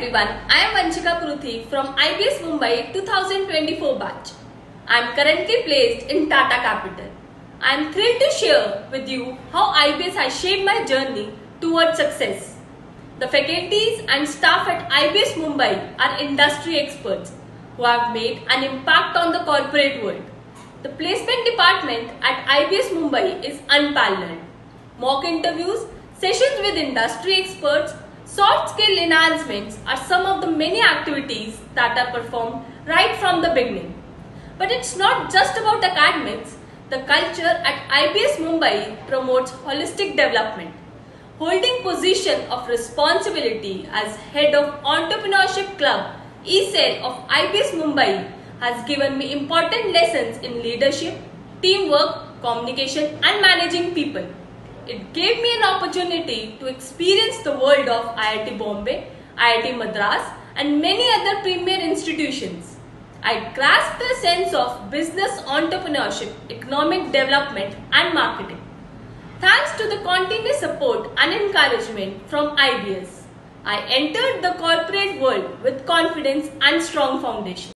everyone, I am Vanshika Pruthi from IBS Mumbai 2024 batch. I am currently placed in Tata Capital. I am thrilled to share with you how IBS has shaped my journey towards success. The faculties and staff at IBS Mumbai are industry experts who have made an impact on the corporate world. The placement department at IBS Mumbai is unparalleled. Mock interviews, sessions with industry experts, Soft skill enhancements are some of the many activities that are performed right from the beginning. But it's not just about academics. The culture at IBS Mumbai promotes holistic development. Holding position of responsibility as head of Entrepreneurship Club ECEL of IBS Mumbai has given me important lessons in leadership, teamwork, communication and managing people. It gave me an opportunity to experience the world of IIT Bombay, IIT Madras and many other premier institutions. I grasped the sense of business entrepreneurship, economic development and marketing. Thanks to the continuous support and encouragement from IBS, I entered the corporate world with confidence and strong foundation.